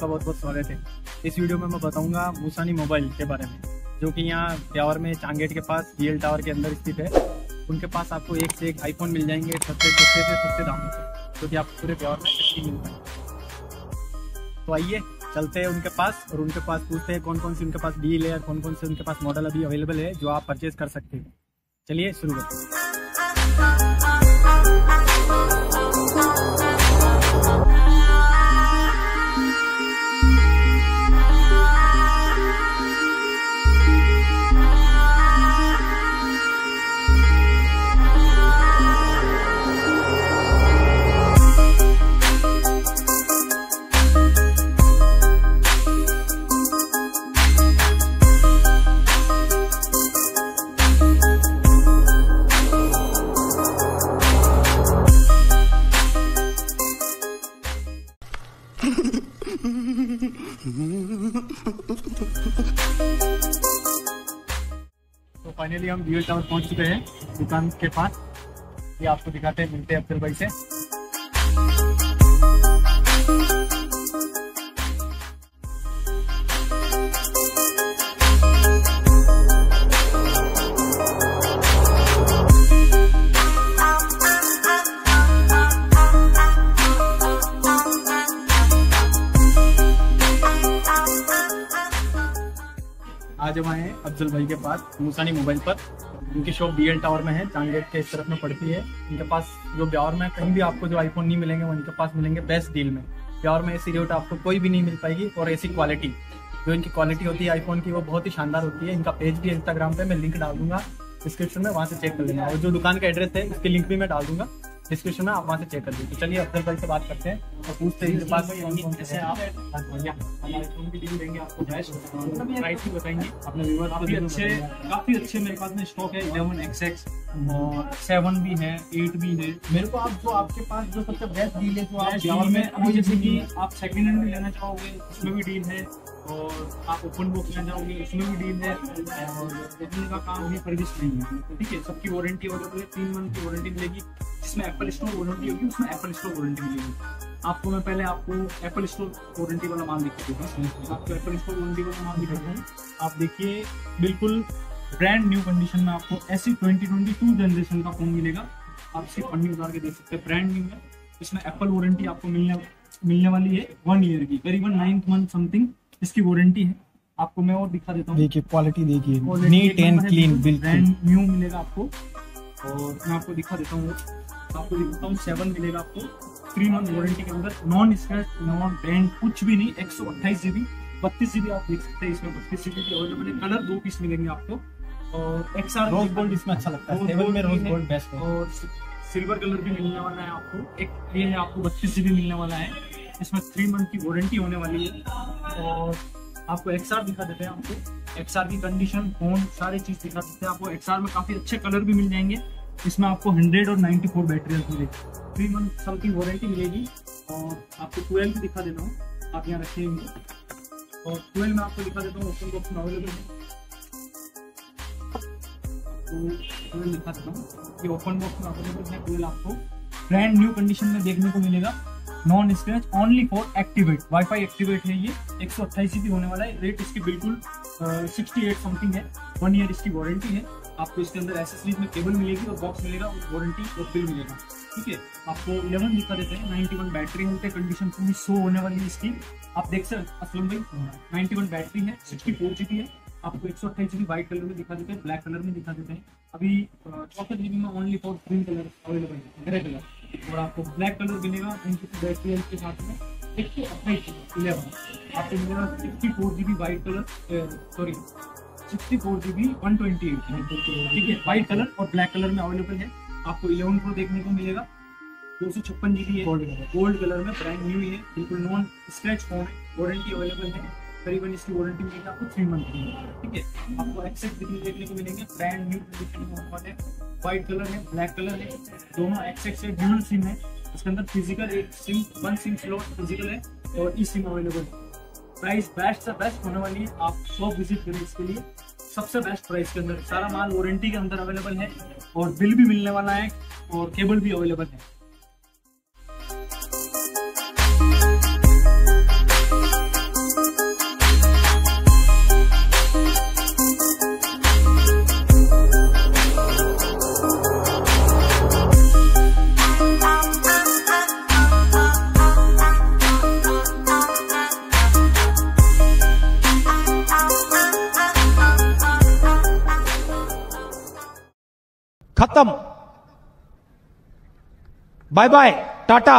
आपका बहुत बहुत स्वागत है। इस वीडियो में मैं बताऊँगा मूसानी मोबाइल के बारे में, जो कि यहाँ प्यावर में चांगेट के पास डी टावर के अंदर स्थित है। उनके पास आपको एक से एक आईफोन मिल जाएँगे सस्ते सस्ते से सस्ते दामों से, जो कि आपको पूरे प्यावर में सस्ती मिल पाएँगे तो आइए, चलते हैं उनके पास और उनके पास पूछते हैं कौन कौन सी उनके पास डील है कौन कौन से उनके पास मॉडल अभी अवेलेबल है, जो आप परचेज कर सकते हैं। चलिए, शुरू करते हैं। फाइनली हम डी टावर पहुँच चुके हैं दुकान के पास। ये आपको दिखाते हैं, मिलते हैं अब्दुल भाई से। आज हम आए हैं अफजल भाई के पास, मूसानी मोबाइल पर। उनकी शॉप बी टावर में है चांदगेट के इस तरफ़ में पड़ती है। इनके पास जो ब्यावर में कहीं भी आपको जो आईफोन नहीं मिलेंगे, वो इनके पास मिलेंगे बेस्ट डील में। ब्यावर में ऐसी रेट आपको कोई भी नहीं मिल पाएगी और ऐसी क्वालिटी जो इनकी क्वालिटी होती है आईफोन की, वो बहुत ही शानदार होती है। इनका पेज भी इंस्टाग्राम पे, मैं लिंक डाल दूँगा डिस्क्रिप्शन में वहाँ से चेक कर लेना। और जो दुकान का एड्रेस है उसके लिंक भी मैं डाल दूँगा। डिस्क्रिप्शन में आप वहाँ से चेक कर दीजिए तो चलिए अफजल भाई से बात करते हैं और पूछते हैं इनके पास कौन कौन आईफोन की डील देंगे आपको प्राइस भी बताएँगे। अपने व्यूअर्स काफ़ी अच्छे काफ़ी अच्छे मेरे पास में स्टॉक है 11 एक्स और 7 भी है एट भी है। मेरे को आप जो आपके पास जो सबसे बेस्ट डील है जो आप में अभी जैसे कि आप सेकंड हैंड भी लेना चाहोगे उसमें भी डील है। और आप ओपन बॉक्स लेना चाहोगे उसमें भी डील है। और ओपन का काम भी सर्विस नहीं है। ठीक है, सबकी वारंटी अवेलेबल है, तीन मंथ की वारंटी मिलेगी, जिसमें एप्पल स्टोर वारंटी होगी, उसमें एप्पल स्टोर वारंटी मिलेगी। आपको मैं पहले आपको एप्पल स्टोर वारंटी वाला माल दिखा हूँ। आपको एप्पल स्टोर वारंटी वाला माल दिखाता हूँ। आप देखिए, बिल्कुल ब्रांड न्यू कंडीशन में आपको ऐसी ट्वेंटी ट्वेंटी टू जनरेशन का फ़ोन मिलेगा। आप सिर्फ़ पन्नी उतार के देख सकते हैं ब्रांड न्यू है। इसमें एप्पल वारंटी आपको मिलने मिलने वाली है वन ईयर की, करीबन नाइन्थ मंथ समथिंग इसकी वारंटी है। आपको मैं और दिखा देता हूँ। देखिए क्वालिटी देखिए। नीट एंड क्लीन बिल्कुल ब्रांड न्यू मिलेगा आपको। और मैं आपको दिखा देता हूँ। आपको दिखाता हूँ सेवन मिलेगा आपको। थ्री मंथ वारंटी के अंदर नॉन स्क्रैच नॉन बैंड कुछ भी नहीं एक सौ अट्ठाईस जीबी बत्तीस जीबी आप देख सकते हैं इसमें बत्तीस जीबी की अवेलेबल है। कलर दो पीस मिलेंगे आपको। और एक्सआर रोज गोल्ड इसमें अच्छा लगता है। सेवन में रोज गोल्ड बेस्ट है। और सिल्वर कलर भी मिलने वाला है आपको। एक ये आपको बत्तीस जीबी मिलने वाला है। इसमें थ्री मंथ की वारंटी होने वाली है। और आपको एक्सआर दिखा देते हैं आपको। एक्सआर की कंडीशन फ़ोन सारी चीज़ दिखा देते हैं आपको। एक्सआर में काफ़ी अच्छे कलर भी मिल जाएँगे। इसमें आपको 100 और 94 बैटरी मिलेगी। थ्री मंथ की वारंटी मिलेगी। और आपको ट्वेल्व दिखा देता हूँ। आप यहाँ रखे होंगे और ट्वेल्व में आपको दिखा देता हूँ ओपन बॉक्स में अवेलेबल है। तो दिखा देता हूँ। ओपन बॉक्स में अवेलेबल है। ट्वेल्व आपको। ब्रांड न्यू कंडीशन में देखने को मिलेगा। Non scratch only for activate WiFi activate है ये। एक सौ अट्ठाईस होने वाला है। रेट इसकी बिल्कुल सिक्सटी एट समथिंग है। वन ईयर इसकी वारंटी है। आपको इसके अंदर एसेसरीज में केबल मिलेगी और बॉक्स मिलेगा वारंटी और बिल मिलेगा। ठीक है? आपको 11 दिखा देते हैं। 91 बैटरी हेल्थ है कंडीशन पूरी शो होने वाली है इसकी। आप देख सकते असलम भाई 91 बैटरी है सिक्सटी 64 जीबी है। आपको एक सौ अट्ठाईस जीबी व्हाइट कलर में दिखा देते हैं ब्लैक कलर में दिखा देते हैं। अभी चौसठ जीबी में only for green colour available है ग्रे कलर और आपको ब्लैक कलर मिलेगा बैटरी के साथ में। एक सौ अट्ठाईस इलेवन आपको मिलेगा sixty four G B white colour sorry sixty four G B one twenty eight ठीक है वाइट कलर और ब्लैक कलर में अवेलेबल है। आपको इलेवन प्रो देखने को मिलेगा। दो सौ छप्पन जी बी है। गोल्ड कलर में ब्रांड न्यू है बिल्कुल नॉन स्क्रैच फ़ोन है। वारंटी अवेलेबल है। करीबन इसकी वारंटी मिलेगी आपको थ्री मंथ की ठीक है? आपको एक्सेस डिग्री देखने को मिलेंगे ब्रांड न्यू कंडीशन में होने वाले व्हाइट कलर है ब्लैक कलर है, दोनों एक्सेस है ड्यूल सिम है इसके अंदर फ़िज़िकल एक SIM one SIM slot physical है और ई सिम अवेलेबल है। प्राइस बेस्ट से बेस्ट होने वाली है, आप शॉप विज़िट करें इसके लिए। सबसे बेस्ट प्राइस के अंदर सारा माल वारंटी के अंदर अवेलेबल है और बिल भी मिलने वाला है और केबल भी अवेलेबल है। खत्म। Bye bye Tata